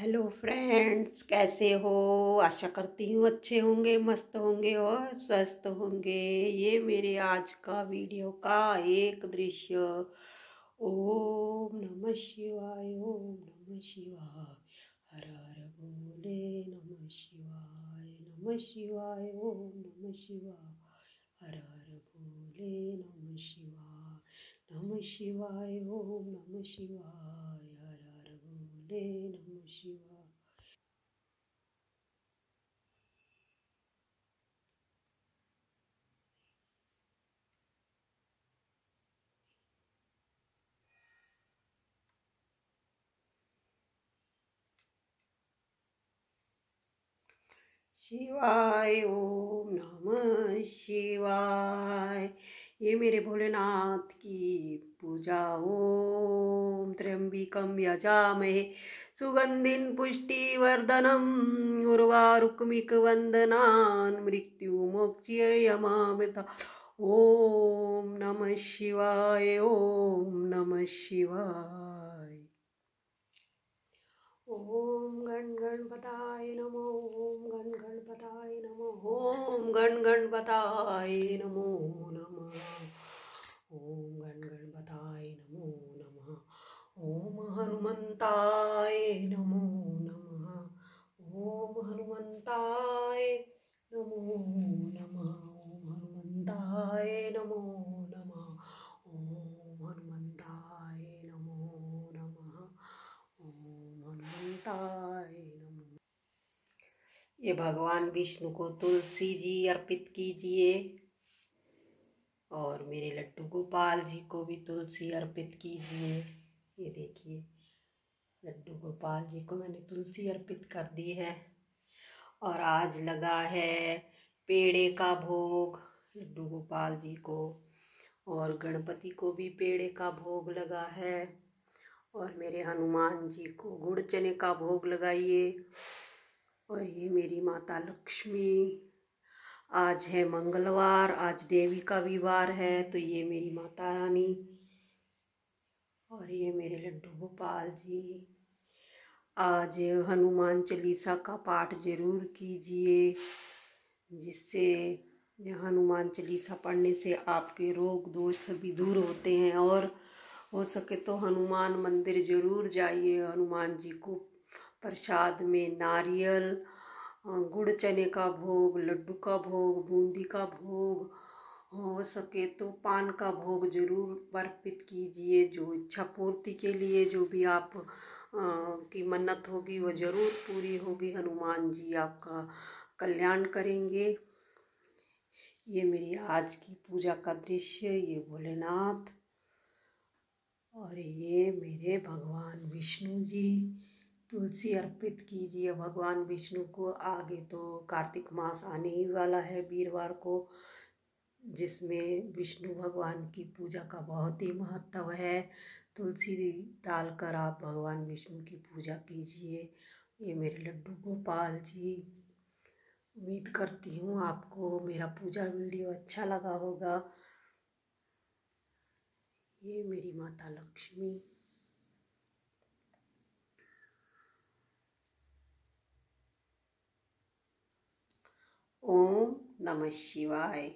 Hello friends, कैसे हो? आशा करती हूँ अच्छे होंगे, मस्त होंगे और स्वस्थ होंगे। ये मेरे आज का वीडियो का एक दृश्य। ओम नमः शिवाय, ओम नमः शिवाय। हर हर बोले नमः शिवाय नमः शिवाय, ओम नमः शिवाय। हर हर बोले नमः शिवाय नमः शिवाय, ओम नमः शिवाय। बोले नमः शिवाय शिवाय ओम नमः शिवाय ये मेरे भोलेनाथ की पूजा। ओम त्र्यंबिकम यजामहे। सुगंधिन पुष्टिवर्धनम उर्वारुकमिकवन्दनान् मृत्युमोक्ष्य यमामृता। ओम नमः शिवाय। ओम नमः शिवाय। ओम गण गणपताय नमो, ओम गण गणपताय नमो, ओम गण गणपताय नमो नमः। ओम गण गणपताय नमो नमः। ओम हनुमंताय नमो नमः। ओम हनुमंताय ये भगवान विष्णु को तुलसी जी अर्पित कीजिए। और मेरे लड्डू गोपाल जी को भी तुलसी अर्पित कीजिए। ये देखिए, लड्डू गोपाल जी को मैंने तुलसी अर्पित कर दी है। और आज लगा है पेड़े का भोग, लड्डू गोपाल जी को। और गणपति को भी पेड़े का भोग लगा है। और मेरे हनुमान जी को गुड़ चने का भोग लगाइए। और ये मेरी माता लक्ष्मी। आज है मंगलवार, आज देवी का भी वार है तो ये मेरी माता रानी और ये मेरे लड्डू गोपाल जी। आज हनुमान चालीसा का पाठ ज़रूर कीजिए, जिससे हनुमान चालीसा पढ़ने से आपके रोग दोष सभी दूर होते हैं। और हो सके तो हनुमान मंदिर ज़रूर जाइए, हनुमान जी को प्रसाद में नारियल गुड़ चने का भोग लड्डू का भोग बूंदी का भोग हो सके तो पान का भोग ज़रूर अर्पित कीजिए। जो इच्छा पूर्ति के लिए जो भी आप आ, की मन्नत होगी वो ज़रूर पूरी होगी। हनुमान जी आपका कल्याण करेंगे। ये मेरी आज की पूजा का दृश्य ये भोलेनाथ और ये मेरे भगवान विष्णु जी। तुलसी अर्पित कीजिए भगवान विष्णु को। आगे तो कार्तिक मास आने ही वाला है वीरवार को, जिसमें विष्णु भगवान की पूजा का बहुत ही महत्व है। तुलसी डालकर आप भगवान विष्णु की पूजा कीजिए। ये मेरे लड्डू गोपाल जी, उम्मीद करती हूँ आपको मेरा पूजा वीडियो अच्छा लगा होगा। ये मेरी माता लक्ष्मी। ओम नमः शिवाय।